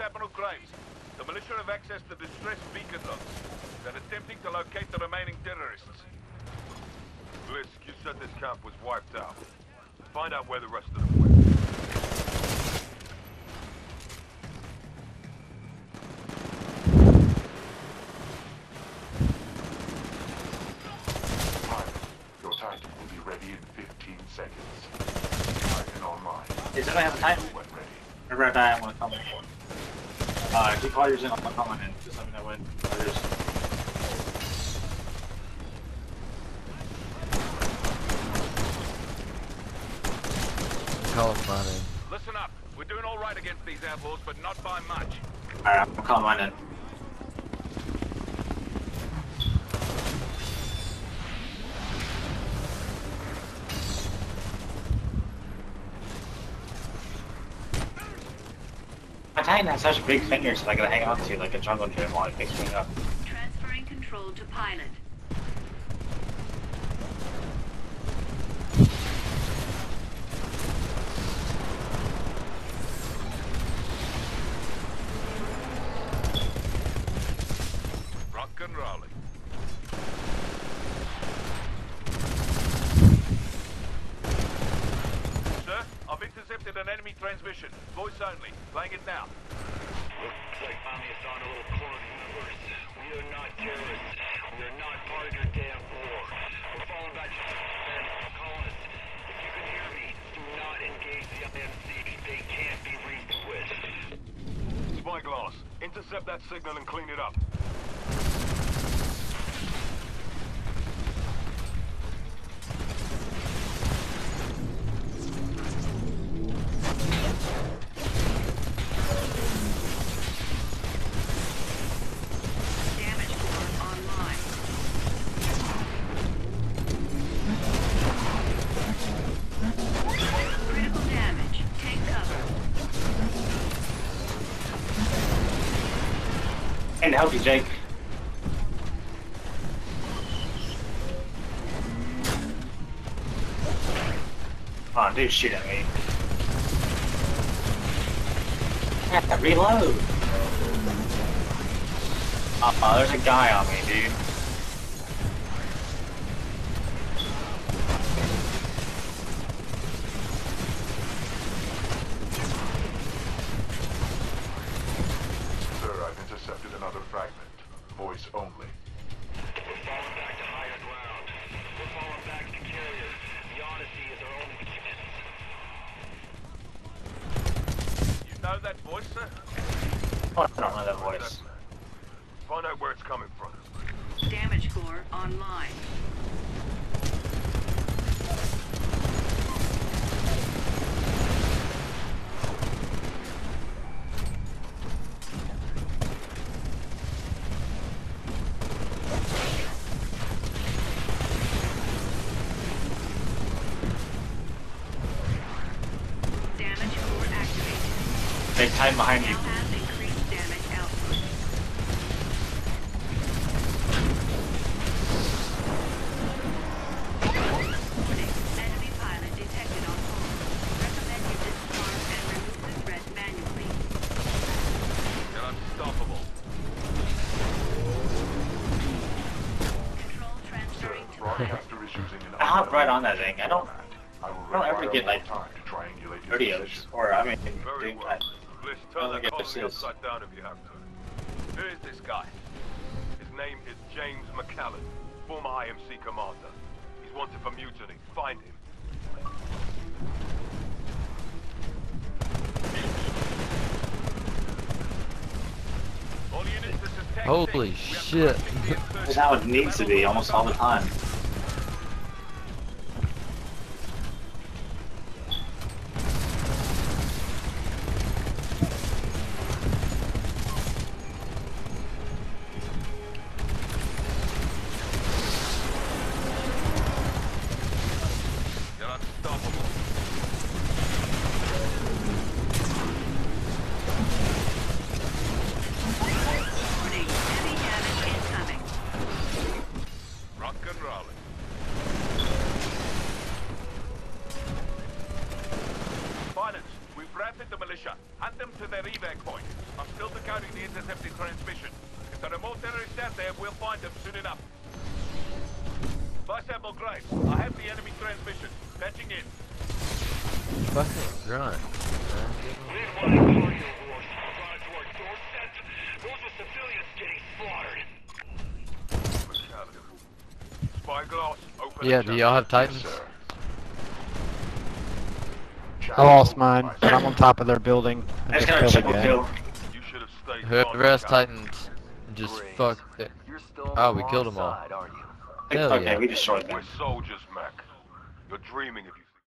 Vice Admiral Graves, the militia have accessed the distress beacon logs. They're attempting to locate the remaining terrorists. Blisk, you said this camp was wiped out. Find out where the rest of them went. Pilot, your Titan will be ready in 15 seconds. Titan online. Does anybody have a time? When ready. Whenever I die, I'm gonna come in. Uh, if you call yours in, I'm gonna call mine in. Just let me know when. Yours. Call him mine in. Listen up. We're doing all right against these outlaws, but not by much. Alright, I'm gonna call mine in. Titan has such big fingers that I gotta hang on to like a jungle gym while it picks me up. Transferring control to pilot. Rock and rolling. Sir, I've an enemy transmission. Voice only. Playing it now. Looks like Mommy has gone a little corny numbers. We are not terrorists. We are not part of your damn war. We're falling back to and colonists. If you can hear me, do not engage the IMC. They can't be reasoned with. Spyglass, intercept that signal and clean it up. And to help you, Jake. Come on, dude, shoot at me. I have to reload. Uh, there's a guy on me, dude. Sir, I've intercepted another fragment. Voice only. We're falling back to higher ground. We're falling back to carrier. The Odyssey is our only chance. You know that voice, sir? Oh, I don't know that voice. Find out where it's coming from. Damage core online. Damage core activated. Big time behind you. Now has increased damage output. Warning. Enemy pilot detected on home. Recommend you disarm and remove the threat manually. They're unstoppable. Control transferring Sir, to broadcaster is using an I hop right on that thing. I don't- I don't ever get, like, time triangulate your videos. position. Or, I mean, Very doing well. that. Blisk, I turn don't that colony upside down if you have to. Who is this guy? His name is James MacAllan, former IMC commander. He's wanted for mutiny. Find him. All units, this is Holy Six. We are shit. crashing the insurgents. That's how it needs to be almost all the time. We've the militia. Hunt them to their evac point. I'm still decoding the intercepted transmission. If there are more terrorists out there, we'll find them soon enough. Vice Admiral Graves, I have the enemy transmission. Patching in. Fucking grunt. We didn't want wars brought to. Those are civilians getting slaughtered. Fatality. Spyglass, open Yeah, do y'all have Titans? sir. I lost mine, but I'm on top of their building. I I just just got a killed a guy. kill. You should have stayed Whoever has Titans, just Great. fuck it. You're still Oh, we killed them all. side, aren't you? Hell okay, yeah. we destroyed We're soldiers, Mac. You're dreaming if you